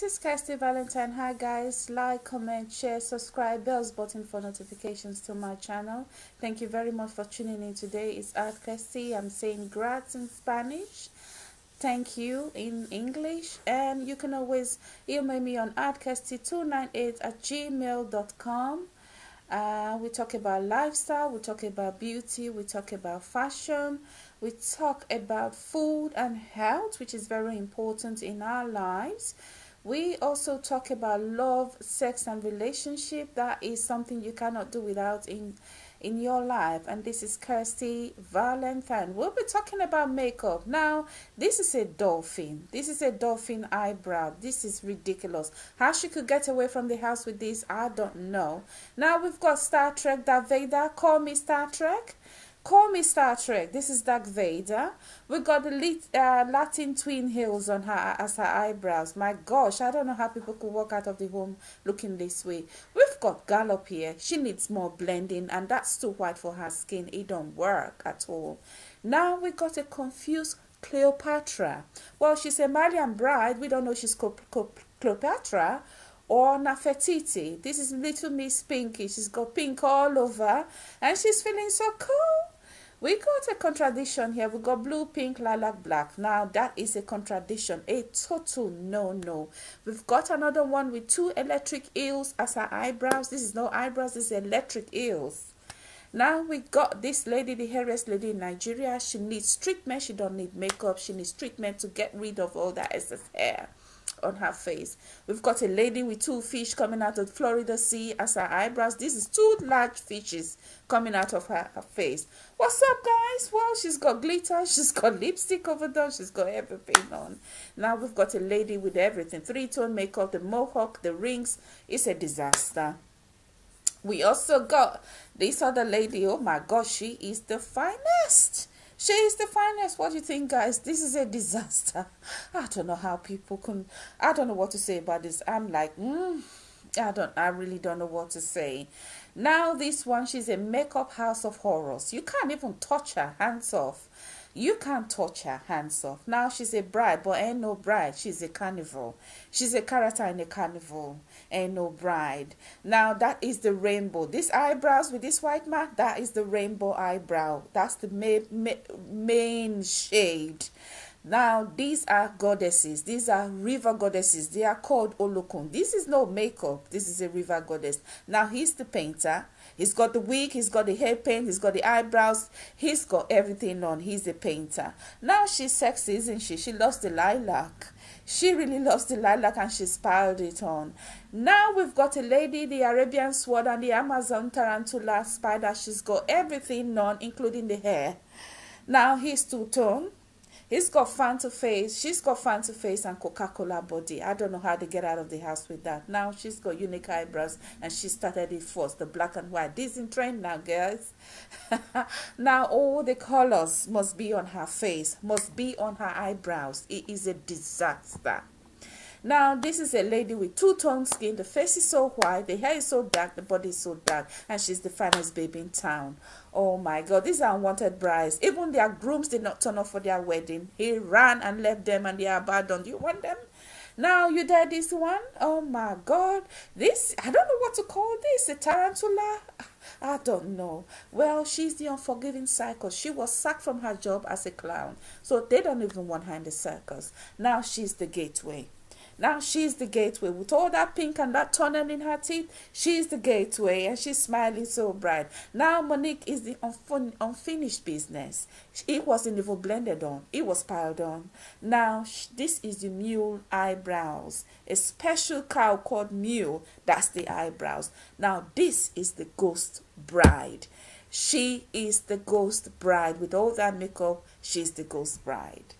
this is Kirsty Valentyn. Hi guys, like, comment, share, subscribe, bells button for notifications to my channel. Thank you very much for tuning in today. It's Art Kirsty. I'm saying grads in Spanish. Thank you in English. And you can always email me on artkirsty298 at gmail.com. Uh, we talk about lifestyle, we talk about beauty, we talk about fashion, we talk about food and health, which is very important in our lives. We also talk about love, sex, and relationship. That is something you cannot do without in in your life. And this is Kirsty Valentyn. We'll be talking about makeup. Now, this is a dolphin. This is a dolphin eyebrow. This is ridiculous. How she could get away from the house with this, I don't know. Now we've got Star Trek Darth Vader. Call me Star Trek. Call me Star Trek. This is Darth Vader. We got the uh, Latin twin heels on her as her eyebrows. My gosh, I don't know how people could walk out of the home looking this way. We've got Gallop here. She needs more blending, and that's too white for her skin. It don't work at all. Now we got a confused Cleopatra. Well, she's a Malian bride. We don't know she's Cleopatra or Nefertiti. This is Little Miss Pinky. She's got pink all over, and she's feeling so cool. We got a contradiction here. We got blue, pink, lilac, black. Now that is a contradiction, a total no-no. We've got another one with two electric eels as our eyebrows. This is no eyebrows, this is electric eels. Now we got this lady, the hairiest lady in Nigeria. She needs treatment. She don't need makeup. She needs treatment to get rid of all that excess hair on her face. We've got a lady with two fish coming out of Florida Sea as her eyebrows. This is two large fishes coming out of her, her face. What's up, guys? Well, she's got glitter. She's got lipstick over there. She's got everything on. Now we've got a lady with everything. Three-tone makeup, the mohawk, the rings. It's a disaster. We also got this other lady. Oh my gosh, she is the finest. She is the finest. What do you think, guys? This is a disaster. I don't know how people can. I don't know what to say about this. I'm like, mm, I don't. I really don't know what to say. Now this one, she's a makeup house of horrors. You can't even touch her. Hands off. You can't touch her hands off. Now she's a bride, but ain't no bride. She's a carnival. She's a character in a carnival. Ain't no bride. Now that is the rainbow. These eyebrows with this white mark, that is the rainbow eyebrow. That's the main, main shade. Now, these are goddesses. These are river goddesses. They are called Olokun. This is no makeup. This is a river goddess. Now, he's the painter. He's got the wig. He's got the hair paint. He's got the eyebrows. He's got everything on. He's the painter. Now, she's sexy, isn't she? She loves the lilac. She really loves the lilac and she's piled it on. Now we've got a lady, the Arabian sword and the Amazon tarantula spider. She's got everything on, including the hair. Now he's two-tone. He's got Fanta face. She's got Fanta face and Coca-Cola body. I don't know how they get out of the house with that. Now she's got unique eyebrows and she started it first, the black and white. This in trend now, girls. now all the colors must be on her face, must be on her eyebrows. It is a disaster. Now, this is a lady with two-tone skin. The face is so white, the hair is so dark, the body is so dark, and she's the finest baby in town. Oh my God, these are unwanted brides. Even their grooms did not turn up for their wedding. He ran and left them and they are abandoned. You want them? Now you did this one? Oh my God. This, I don't know what to call this. A tarantula? I don't know. Well, she's the unforgiving cycle. She was sacked from her job as a clown. So they don't even want her in the circus. Now she's the gateway. Now she's the gateway. With all that pink and that tunnel in her teeth, she's the gateway and she's smiling so bright. Now Monique is the unfun unfinished business. It wasn't even blended on. It was piled on. Now this is the mule eyebrows. A special cow called mule. That's the eyebrows. Now this is the ghost bride. She is the ghost bride. With all that makeup, she's the ghost bride.